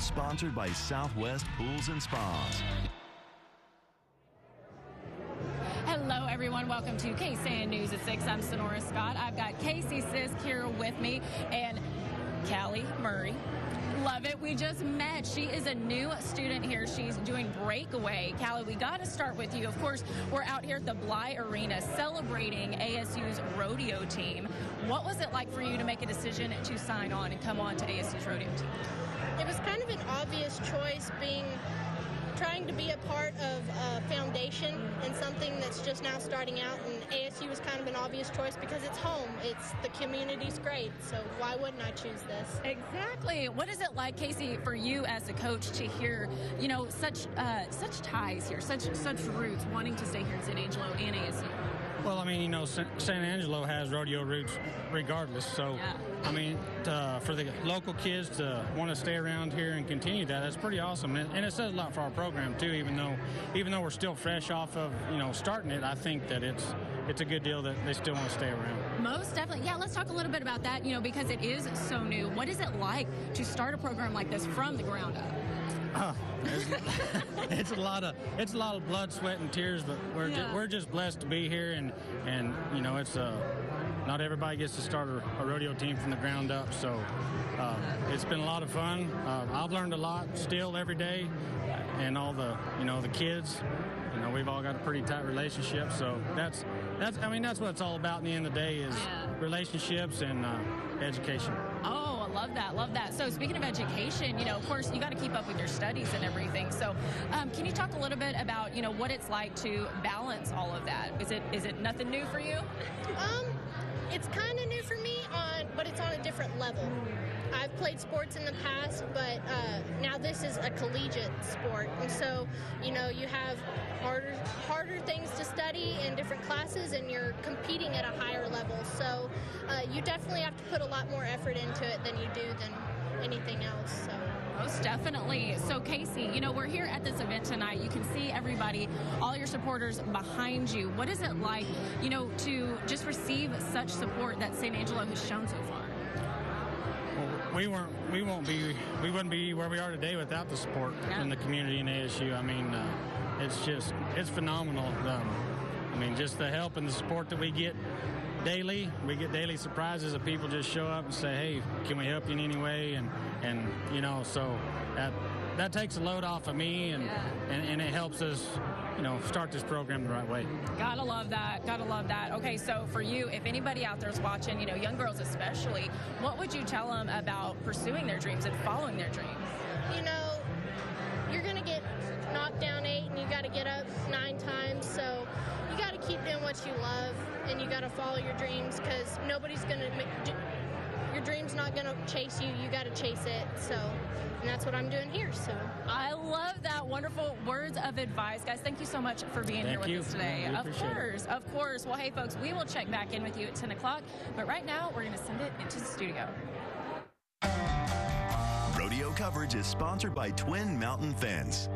Sponsored by Southwest Pools and Spas. Hello, everyone. Welcome to KSAN News at 6. I'm Sonora Scott. I've got Casey Sick here with me and Kally Murphey. Love it. We just met. She is a new student here. She's doing breakaway. Kally, we got to start with you. Of course, we're out here at the Bly Arena celebrating ASU's rodeo team. What was it like for you to make a decision to sign on and come on to ASU's rodeo team? It was kind of an obvious choice being trying to be a part of a foundation and something that's just now starting out and ASU was kind of an obvious choice because it's home. It's the community's great, so why wouldn't I choose this? Exactly. What is it like, Casey, for you as a coach to hear, you know, such uh, such ties here, such such roots, wanting to stay here in San Angelo and ASU? Well, I mean, you know, San Angelo has rodeo roots regardless. So, yeah. I mean, uh, for the local kids to want to stay around here and continue that, that's pretty awesome. And, and, it says a lot for our program too. Even though, even though we're still fresh off of you know starting it, I think that it's it's a good deal that they still want to stay around. Most definitely. Yeah, let's talk a little bit about that. You know, because it is so new. What is it like to start a program like this from the ground up? Uh, it's, it's, a lot of it's a lot of blood, sweat, and tears, but we're yeah. ju- we're just blessed to be here, and and you know it's uh, not everybody gets to start a, a rodeo team from the ground up, so uh, it's been a lot of fun. Uh, I've learned a lot still every day, and all the you know the kids. You know we've all got a pretty tight relationship, so that's that's I mean that's what it's all about. In the end of the day is yeah. relationships and uh, education. Oh I love that, love that. So speaking of education, you know, of course, you got to keep up with your studies and everything. So um, can you talk a little bit about, you know, what it's like to balance all of that? Is it is it nothing new for you? Um, it's kind of new for me on, but it's on a different level. I've played sports in the past, but uh, now this is a collegiate sport, and so you know you have harder harder things to study in different classes, and you're competing at a higher level. So uh, you definitely have to put a lot more effort into it than you do than anything else. So. Most definitely. So, Casey, you know, we're here at this event tonight. You can see everybody, all your supporters behind you. What is it like, you know, to just receive such support that San Angelo has shown so far? We weren't we won't be we wouldn't be where we are today without the support yeah. in the community in ASU. I mean, uh, it's just it's phenomenal. Um, I mean, just the help and the support that we get daily. We get daily surprises of people just show up and say, "Hey, can we help you in any way?" And and you know, so that that takes a load off of me, and yeah. and, and it helps us you know, start this program the right way. Gotta love that. Gotta love that. Okay, so for you, if anybody out there is watching, you know, young girls especially, what would you tell them about pursuing their dreams and following their dreams? You know, you're gonna get knocked down eight, and you got to get up nine times. So you got to keep doing what you love, and you got to follow your dreams because nobody's gonna. Your dream's not gonna chase you. You got to chase it. So and that's what I'm doing here. So I love that wonderful words of advice, guys. Thank you so much for being thank here with you. us today. of course, it. of course. Well, hey, folks, we will check back in with you at 10 o'clock. But right now, we're going to send it into the studio. Rodeo coverage is sponsored by Twin Mountain Fence.